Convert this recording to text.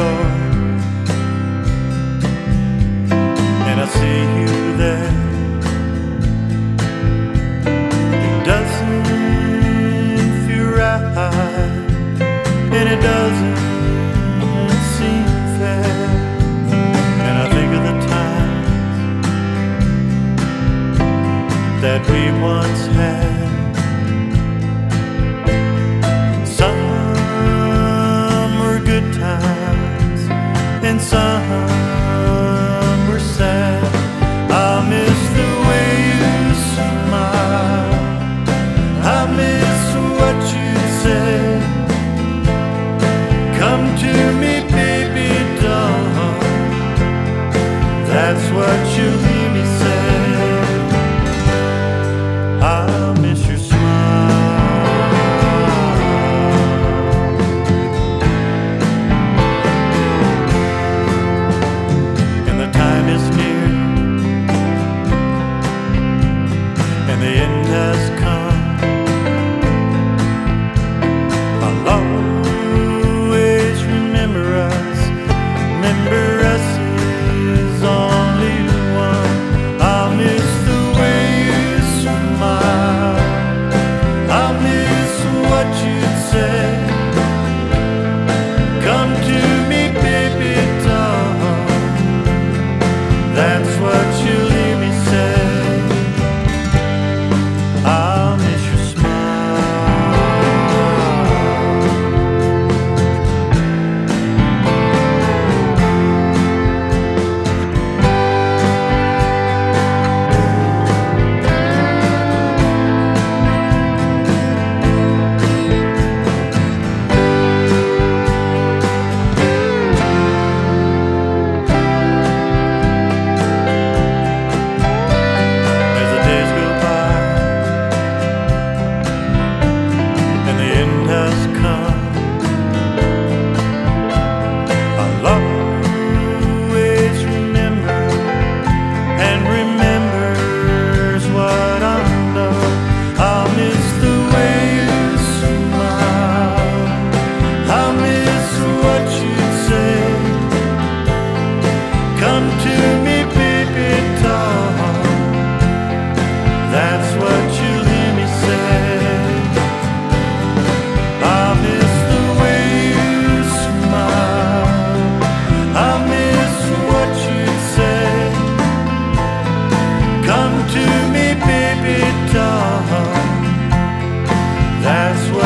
door And I see you there. It doesn't feel right And it doesn't seem fair. And I think of the times That we once had. what you That's what